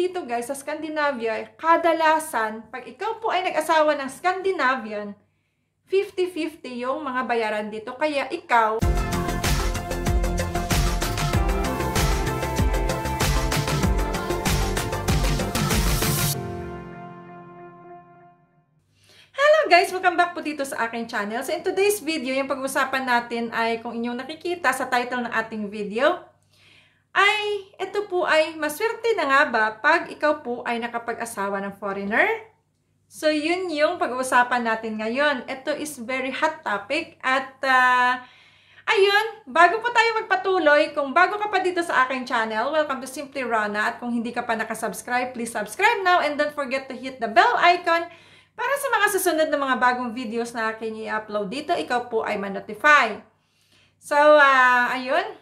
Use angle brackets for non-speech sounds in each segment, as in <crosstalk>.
dito guys, sa Scandinavia, kadalasan, pag ikaw po ay nag-asawa ng Scandinavian, 50-50 yung mga bayaran dito. Kaya ikaw, guys! Welcome back po dito sa aking channel. So in today's video, yung pag-usapan natin ay kung inyong nakikita sa title ng ating video, ay ito po ay maswerte na nga ba pag ikaw po ay nakapag-asawa ng foreigner? So yun yung pag-uusapan natin ngayon. Ito is very hot topic at uh, ayun, bago po tayo magpatuloy, kung bago ka pa dito sa aking channel, welcome to Simply Rona at kung hindi ka pa nakasubscribe, please subscribe now and don't forget to hit the bell icon para sa mga susunod na mga bagong videos na akin i-upload dito, ikaw po ay ma-notify. So, uh, ayun.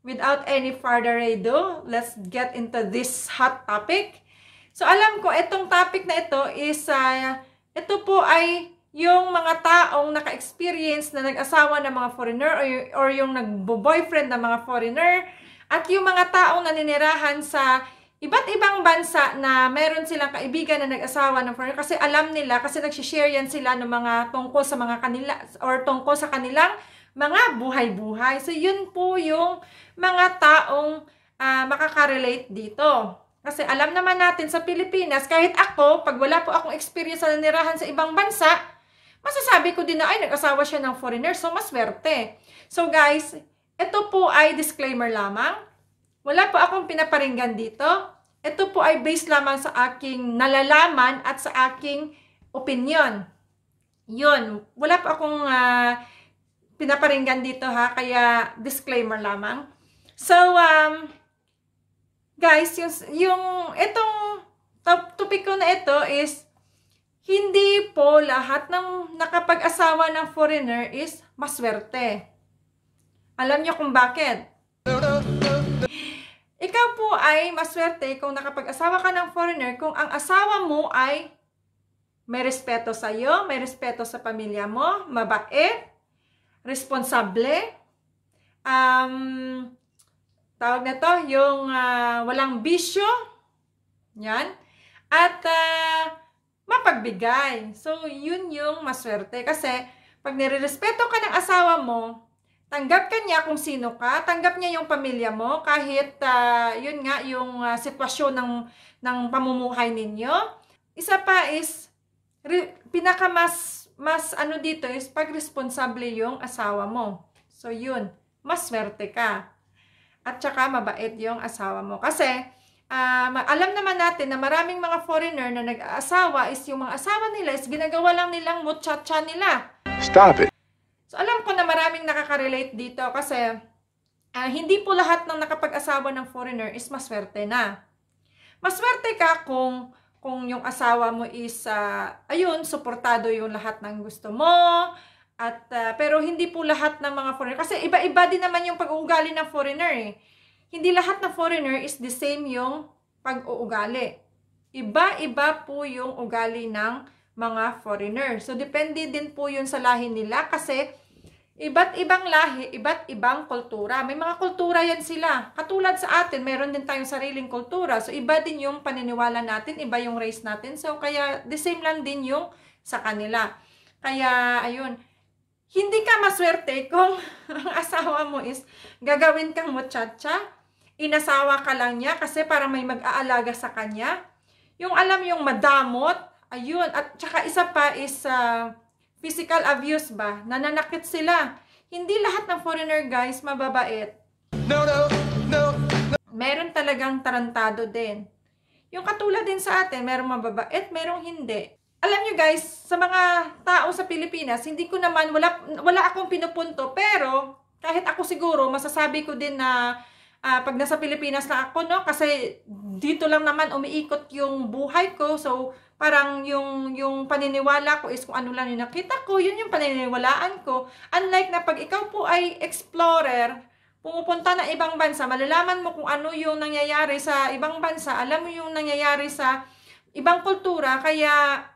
Without any further ado, let's get into this hot topic. So, alam ko, itong topic na ito is, uh, ito po ay yung mga taong naka-experience na nag-asawa ng mga foreigner or, or yung nag-boyfriend ng mga foreigner at yung mga taong naninirahan sa iba't ibang bansa na meron silang kaibigan na nag-asawa ng foreigner kasi alam nila, kasi nagsishare yan sila ng mga tungkol sa mga kanila or tungkol sa kanilang mga buhay-buhay. So, yun po yung mga taong uh, makaka-relate dito. Kasi alam naman natin sa Pilipinas, kahit ako, pag wala po akong experience na nanirahan sa ibang bansa, masasabi ko din na, ay, nag-asawa siya ng foreigner, so maswerte. So guys, ito po ay disclaimer lamang. Wala po akong pinaparinggan dito. Ito po ay based lamang sa aking nalalaman at sa aking opinion. Yun. Wala po akong uh, pinaparinggan dito ha, kaya disclaimer lamang. So, um, guys, yung, yung itong topic ko na ito is hindi po lahat ng nakapag-asawa ng foreigner is maswerte. Alam niyo kung bakit? Ikaw po ay maswerte kung nakapag-asawa ka ng foreigner kung ang asawa mo ay may respeto sa iyo, may respeto sa pamilya mo, mabait, responsable, um, tawag na to, yung uh, walang bisyo, yan, at uh, mapagbigay. So, yun yung maswerte. Kasi, pag nire-respeto ka ng asawa mo, tanggap ka niya kung sino ka, tanggap niya yung pamilya mo, kahit uh, yun nga yung uh, sitwasyon ng, ng pamumuhay ninyo. Isa pa is, re, pinaka mas, ano dito is pag responsable yung asawa mo. So yun, mas swerte ka. At saka mabait yung asawa mo. Kasi, uh, alam naman natin na maraming mga foreigner na nag-aasawa is yung mga asawa nila is ginagawa lang nilang muchacha nila. Stop it. So, alam ko na maraming nakaka-relate dito kasi uh, hindi po lahat ng nakapag-asawa ng foreigner is maswerte na. Maswerte ka kung kung yung asawa mo is uh, ayun, suportado yung lahat ng gusto mo at uh, pero hindi po lahat ng mga foreigner kasi iba-iba din naman yung pag-uugali ng foreigner eh. Hindi lahat ng foreigner is the same yung pag-uugali. Iba-iba po yung ugali ng mga foreigner. So, depende din po yun sa lahi nila kasi iba't ibang lahi, iba't ibang kultura. May mga kultura yan sila. Katulad sa atin, meron din tayong sariling kultura. So, iba din yung paniniwala natin, iba yung race natin. So, kaya the same lang din yung sa kanila. Kaya, ayun, hindi ka maswerte kung <laughs> ang asawa mo is gagawin kang muchacha, inasawa ka lang niya kasi para may mag-aalaga sa kanya. Yung alam yung madamot, ayun, at saka isa pa is uh, physical abuse ba? Nananakit sila. Hindi lahat ng foreigner guys mababait. No, no, no, no. Meron talagang tarantado din. Yung katulad din sa atin, merong mababait, merong hindi. Alam nyo guys, sa mga tao sa Pilipinas, hindi ko naman, wala, wala akong pinupunto, pero kahit ako siguro, masasabi ko din na uh, pag nasa Pilipinas na ako, no? Kasi dito lang naman umiikot yung buhay ko. So, parang yung, yung paniniwala ko is kung ano lang yung nakita ko, yun yung paniniwalaan ko. Unlike na pag ikaw po ay explorer, pumupunta na ibang bansa, malalaman mo kung ano yung nangyayari sa ibang bansa, alam mo yung nangyayari sa ibang kultura, kaya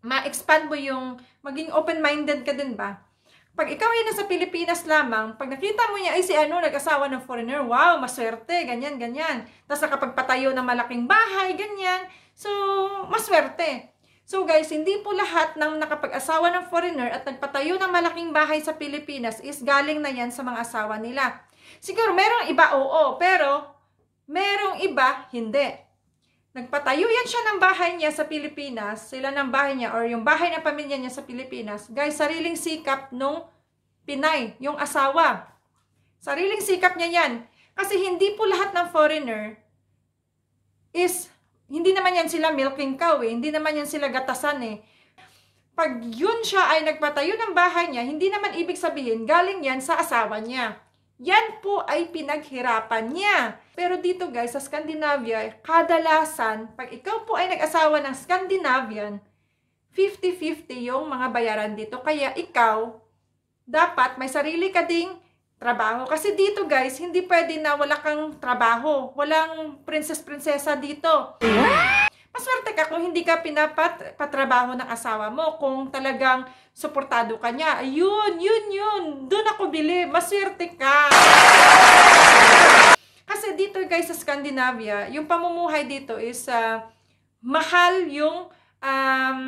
ma-expand mo yung maging open-minded ka din ba? Pag ikaw ay nasa Pilipinas lamang, pag nakita mo niya ay si ano, nag-asawa ng foreigner, wow, maswerte, ganyan, ganyan. Tapos nakapagpatayo ng malaking bahay, ganyan. So, maswerte. So guys, hindi po lahat ng nakapag-asawa ng foreigner at nagpatayo ng malaking bahay sa Pilipinas is galing na yan sa mga asawa nila. Siguro merong iba oo, pero merong iba hindi. Nagpatayo yan siya ng bahay niya sa Pilipinas, sila ng bahay niya or yung bahay ng pamilya niya sa Pilipinas. Guys, sariling sikap nung Pinay, yung asawa. Sariling sikap niya yan. Kasi hindi po lahat ng foreigner is, hindi naman yan sila milking cow eh. Hindi naman yan sila gatasan eh. Pag yun siya ay nagpatayo ng bahay niya, hindi naman ibig sabihin galing yan sa asawa niya. Yan po ay pinaghirapan niya. Pero dito guys, sa Scandinavia, kadalasan, pag ikaw po ay nag-asawa ng Scandinavian, 50-50 yung mga bayaran dito. Kaya ikaw, dapat may sarili ka ding trabaho. Kasi dito guys, hindi pwede na wala kang trabaho. Walang princess-prinsesa dito. Maswerte ka kung hindi ka pinapatrabaho ng asawa mo. Kung talagang suportado ka niya. Ayun, yun, yun. Doon ako bili. Maswerte ka. Kasi dito guys sa Scandinavia, yung pamumuhay dito is uh, mahal yung um,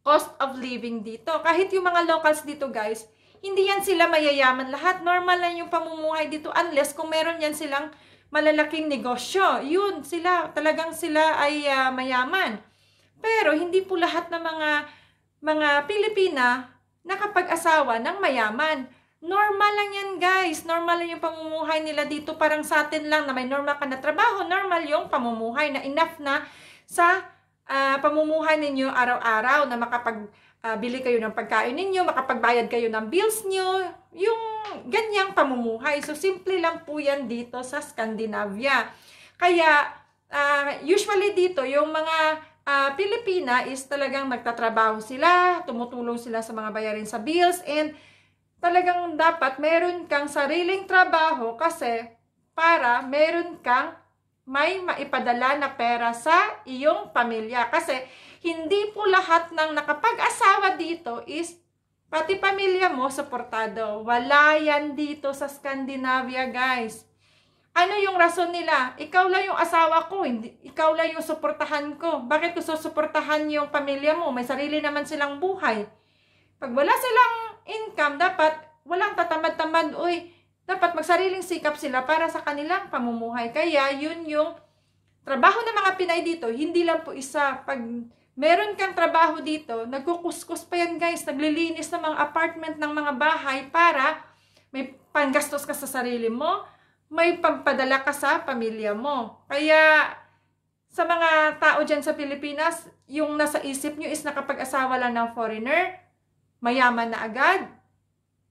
cost of living dito. Kahit yung mga locals dito guys, hindi yan sila mayayaman lahat. Normal lang yung pamumuhay dito unless kung meron yan silang malalaking negosyo. Yun, sila, talagang sila ay uh, mayaman. Pero hindi po lahat ng mga mga Pilipina nakapag-asawa ng mayaman. Normal lang yan guys. Normal lang yung pamumuhay nila dito. Parang sa atin lang na may normal ka na trabaho. Normal yung pamumuhay na enough na sa uh, pamumuhay ninyo araw-araw na makapag uh, bili kayo ng pagkain ninyo, makapagbayad kayo ng bills nyo, yung ganyang pamumuhay. So, simple lang po yan dito sa Scandinavia. Kaya, uh, usually dito, yung mga uh, Pilipina is talagang nagtatrabaho sila, tumutulong sila sa mga bayarin sa bills, and talagang dapat meron kang sariling trabaho kasi para meron kang may maipadala na pera sa iyong pamilya. Kasi hindi po lahat ng nakapag-asawa dito is pati pamilya mo suportado. Wala yan dito sa Scandinavia, guys. Ano yung rason nila? Ikaw lang yung asawa ko, hindi, ikaw lang yung suportahan ko. Bakit ko susuportahan yung pamilya mo? May sarili naman silang buhay. Pag wala silang income, dapat walang tatamad-tamad. Uy, dapat magsariling sikap sila para sa kanilang pamumuhay. Kaya yun yung trabaho ng mga Pinay dito, hindi lang po isa. Pag meron kang trabaho dito, nagkukuskus pa yan guys, naglilinis ng mga apartment ng mga bahay para may panggastos ka sa sarili mo, may pampadala ka sa pamilya mo. Kaya sa mga tao dyan sa Pilipinas, yung nasa isip nyo is nakapag-asawa lang ng foreigner, mayaman na agad.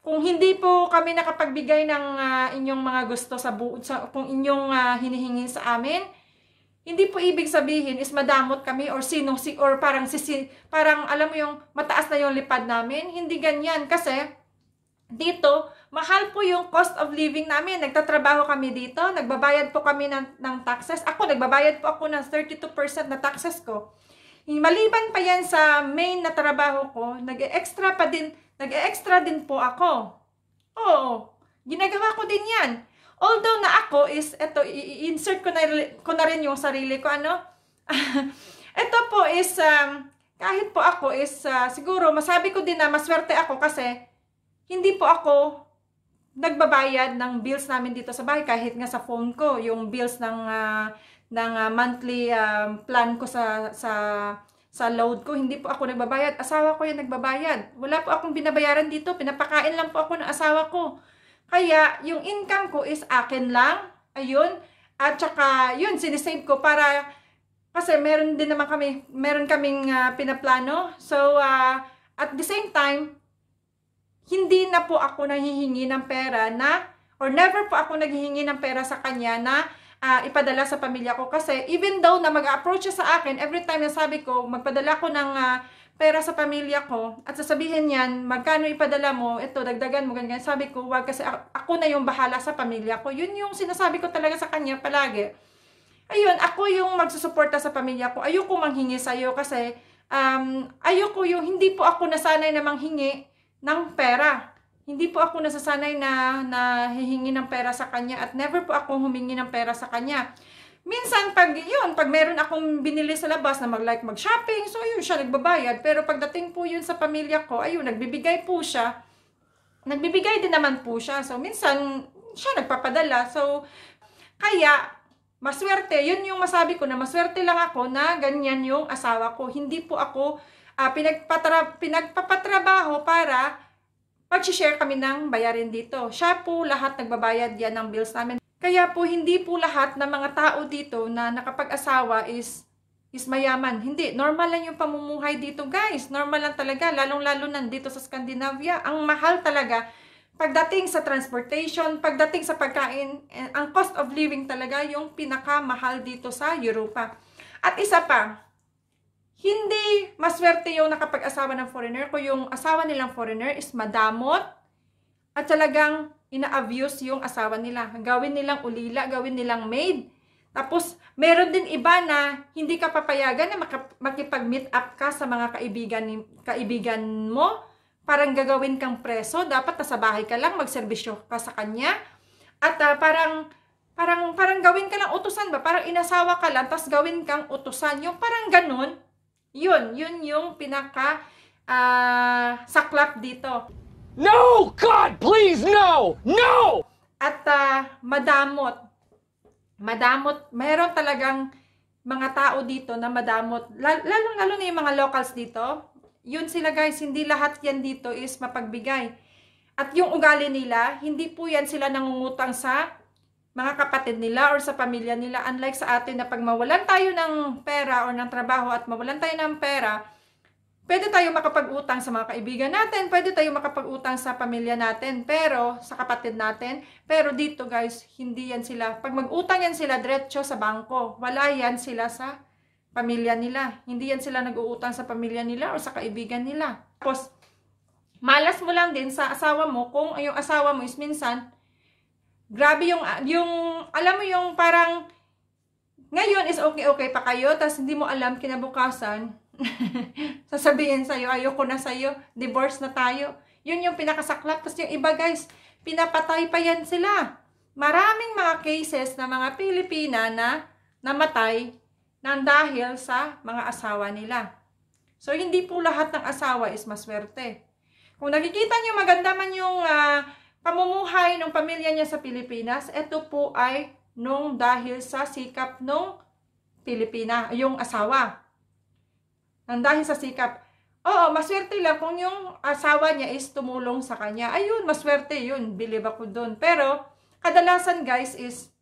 Kung hindi po kami nakapagbigay ng uh, inyong mga gusto sa, bu- sa kung inyong uh, hinihingi sa amin, hindi po ibig sabihin is madamot kami or sino si or parang sisi parang alam mo yung mataas na yung lipad namin. Hindi ganyan kasi dito mahal po yung cost of living namin. Nagtatrabaho kami dito, nagbabayad po kami ng, ng taxes. Ako nagbabayad po ako ng 32% na taxes ko. Maliban pa yan sa main na trabaho ko, nag-extra pa din, nag-extra din po ako. Oo, ginagawa ko din yan. Although na ako is, eto, i-insert ko na, ko na rin yung sarili ko, ano? <laughs> ito po is, um, kahit po ako is, uh, siguro, masabi ko din na maswerte ako kasi, hindi po ako nagbabayad ng bills namin dito sa bahay, kahit nga sa phone ko, yung bills ng, uh, ng uh, monthly um, plan ko sa, sa, sa load ko, hindi po ako nagbabayad. Asawa ko yung nagbabayad. Wala po akong binabayaran dito, pinapakain lang po ako ng asawa ko. Kaya, yung income ko is akin lang. Ayun. At saka, yun, sinisave ko para, kasi meron din naman kami, meron kaming uh, pinaplano. So, uh, at the same time, hindi na po ako nanghihingi ng pera na, or never po ako naghihingi ng pera sa kanya na uh, ipadala sa pamilya ko. Kasi even though na mag-approach siya sa akin, every time na sabi ko, magpadala ko ng uh, pera sa pamilya ko at sasabihin niyan, magkano ipadala mo, ito, dagdagan mo, ganyan. Sabi ko, wag kasi ako na yung bahala sa pamilya ko. Yun yung sinasabi ko talaga sa kanya palagi. Ayun, ako yung magsusuporta sa pamilya ko. Ayoko manghingi sa'yo kasi um, ayoko yung, hindi po ako nasanay na manghingi ng pera. Hindi po ako nasasanay na, na hihingi ng pera sa kanya at never po ako humingi ng pera sa kanya. Minsan, pag yun, pag meron akong binili sa labas na mag-like mag-shopping, so yun siya nagbabayad. Pero pagdating po yun sa pamilya ko, ayun, nagbibigay po siya. Nagbibigay din naman po siya. So, minsan, siya nagpapadala. So, kaya, maswerte, yun yung masabi ko na maswerte lang ako na ganyan yung asawa ko. Hindi po ako uh, pinagpatra, pinagpapatrabaho para pag-share kami ng bayarin dito. Siya po lahat nagbabayad yan ng bills namin. Kaya po hindi po lahat ng mga tao dito na nakapag-asawa is is mayaman. Hindi, normal lang yung pamumuhay dito, guys. Normal lang talaga, lalong-lalo nandito sa Scandinavia. Ang mahal talaga pagdating sa transportation, pagdating sa pagkain, eh, ang cost of living talaga yung pinakamahal dito sa Europa. At isa pa, hindi maswerte yung nakapag-asawa ng foreigner kung yung asawa nilang foreigner is madamot at talagang ina-abuse yung asawa nila. Gawin nilang ulila, gawin nilang maid. Tapos, meron din iba na hindi ka papayagan na makipag-meet up ka sa mga kaibigan, kaibigan mo. Parang gagawin kang preso. Dapat nasa bahay ka lang, magserbisyo ka sa kanya. At uh, parang, parang, parang gawin ka lang utusan ba? Parang inasawa ka lang, tapos gawin kang utusan. Yung parang ganun, yun, yun yung pinaka uh, saklap dito. No! God, please, no! No! At uh, madamot. Madamot. Meron talagang mga tao dito na madamot. Lalo-lalo na yung mga locals dito. Yun sila guys, hindi lahat yan dito is mapagbigay. At yung ugali nila, hindi po yan sila nangungutang sa mga kapatid nila or sa pamilya nila. Unlike sa atin na pag mawalan tayo ng pera or ng trabaho at mawalan tayo ng pera, Pwede tayo makapag-utang sa mga kaibigan natin, pwede tayo makapag-utang sa pamilya natin, pero sa kapatid natin. Pero dito guys, hindi yan sila. Pag mag-utang yan sila diretso sa bangko, wala yan sila sa pamilya nila. Hindi yan sila nag-uutang sa pamilya nila o sa kaibigan nila. Tapos, malas mo lang din sa asawa mo kung yung asawa mo is minsan, grabe yung, yung alam mo yung parang, ngayon is okay-okay pa kayo, tapos hindi mo alam kinabukasan, <laughs> sasabihin sa'yo, ayoko na sa'yo, divorce na tayo. Yun yung pinakasaklap. Tapos yung iba guys, pinapatay pa yan sila. Maraming mga cases na mga Pilipina na namatay nang dahil sa mga asawa nila. So, hindi po lahat ng asawa is maswerte. Kung nakikita nyo maganda man yung uh, pamumuhay ng pamilya niya sa Pilipinas, ito po ay nung dahil sa sikap nung Pilipina, yung asawa nang dahil sa sikap. Oo, maswerte lang kung yung asawa niya is tumulong sa kanya. Ayun, maswerte yun. Believe ako dun. Pero, kadalasan guys is,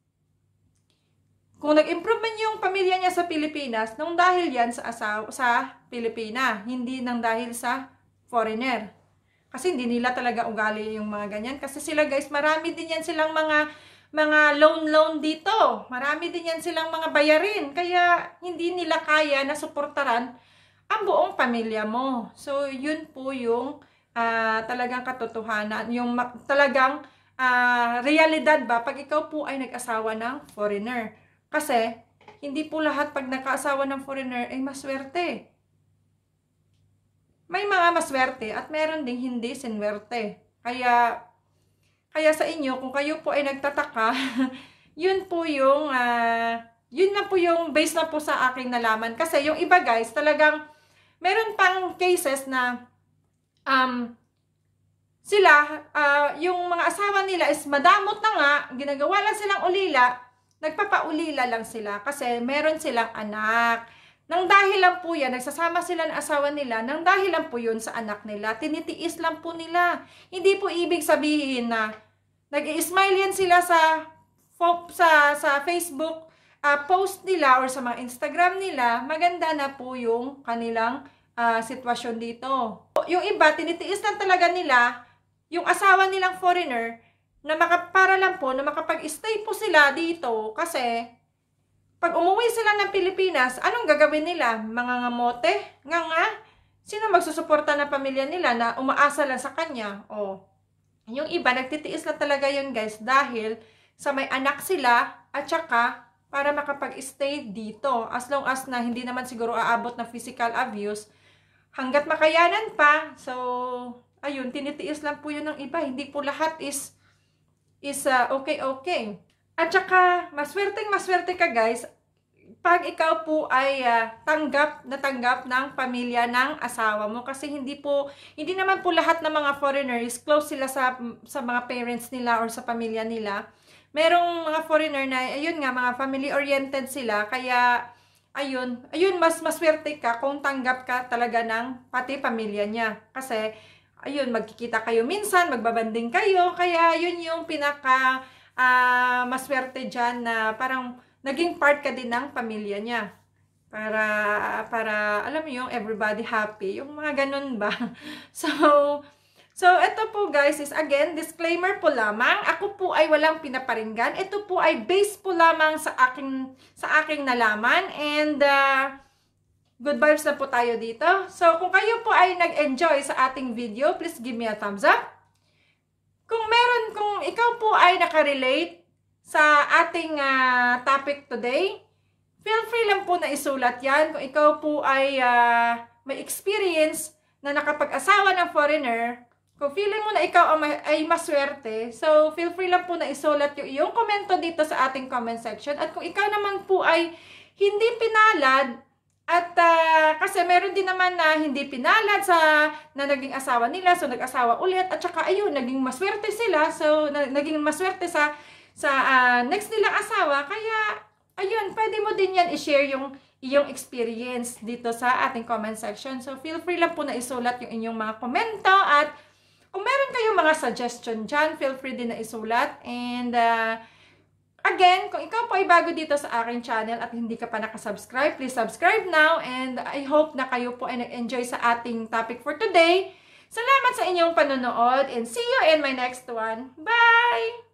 kung nag-improve man yung pamilya niya sa Pilipinas, nung dahil yan sa asawa, sa Pilipina, hindi nang dahil sa foreigner. Kasi hindi nila talaga ugali yung mga ganyan. Kasi sila guys, marami din yan silang mga mga loan-loan dito. Marami din yan silang mga bayarin. Kaya hindi nila kaya na suportaran ang buong pamilya mo. So, yun po yung uh, talagang katotohanan, yung talagang uh, realidad ba pag ikaw po ay nag-asawa ng foreigner. Kasi, hindi po lahat pag nag-asawa ng foreigner ay maswerte. May mga maswerte at meron ding hindi sinwerte. Kaya, kaya sa inyo, kung kayo po ay nagtataka, <laughs> yun po yung, uh, yun na po yung base na po sa aking nalaman. Kasi yung iba guys, talagang Meron pang cases na um, sila, uh, yung mga asawa nila is madamot na nga, ginagawa lang silang ulila, nagpapaulila lang sila kasi meron silang anak. Nang dahil lang po yan, nagsasama sila ng asawa nila, nang dahil lang po yun sa anak nila, tinitiis lang po nila. Hindi po ibig sabihin na nag-i-smile yan sila sa sa sa Facebook uh, post nila or sa mga Instagram nila, maganda na po yung kanilang uh, sitwasyon dito. Yung iba, tinitiis lang talaga nila, yung asawa nilang foreigner, na maka, para lang po na makapag-stay po sila dito kasi pag umuwi sila ng Pilipinas, anong gagawin nila? Mga ngamote? Nga nga? Sino magsusuporta na pamilya nila na umaasa lang sa kanya? O, yung iba, nagtitiis lang talaga yun guys dahil sa may anak sila at saka para makapag-stay dito. As long as na hindi naman siguro aabot ng physical abuse, hanggat makayanan pa. So, ayun, tinitiis lang po yun ng iba. Hindi po lahat is, is uh, okay, okay. At saka, maswerteng maswerte ka guys, pag ikaw po ay uh, tanggap na tanggap ng pamilya ng asawa mo. Kasi hindi po hindi naman po lahat ng mga foreigners close sila sa sa mga parents nila or sa pamilya nila. Merong mga foreigner na ayun nga mga family oriented sila. Kaya ayun, ayun mas maswerte ka kung tanggap ka talaga ng pati pamilya niya. Kasi ayun magkikita kayo minsan, magbabanding kayo. Kaya yun yung pinaka uh, maswerte diyan na parang naging part ka din ng pamilya niya. Para, para, alam mo yung everybody happy. Yung mga ganun ba? <laughs> So, so, ito po guys is again, disclaimer po lamang. Ako po ay walang pinaparinggan. Ito po ay based po lamang sa aking, sa aking nalaman. And, uh, good vibes na po tayo dito. So, kung kayo po ay nag-enjoy sa ating video, please give me a thumbs up. Kung meron, kung ikaw po ay nakarelate sa ating uh, topic today, feel free lang po na isulat yan. Kung ikaw po ay uh, may experience na nakapag-asawa ng foreigner, kung feeling mo na ikaw ay maswerte, so feel free lang po na isulat yung iyong komento dito sa ating comment section. At kung ikaw naman po ay hindi pinalad, at uh, kasi meron din naman na hindi pinalad sa na naging asawa nila, so nag-asawa ulit, at saka ayun, naging maswerte sila, so na, naging maswerte sa sa uh, next nilang asawa. Kaya, ayun, pwede mo din yan i-share yung iyong experience dito sa ating comment section. So, feel free lang po na isulat yung inyong mga komento at kung meron kayong mga suggestion dyan, feel free din na isulat. And, uh, again, kung ikaw po ay bago dito sa aking channel at hindi ka pa nakasubscribe, please subscribe now. And I hope na kayo po ay nag-enjoy sa ating topic for today. Salamat sa inyong panonood and see you in my next one. Bye!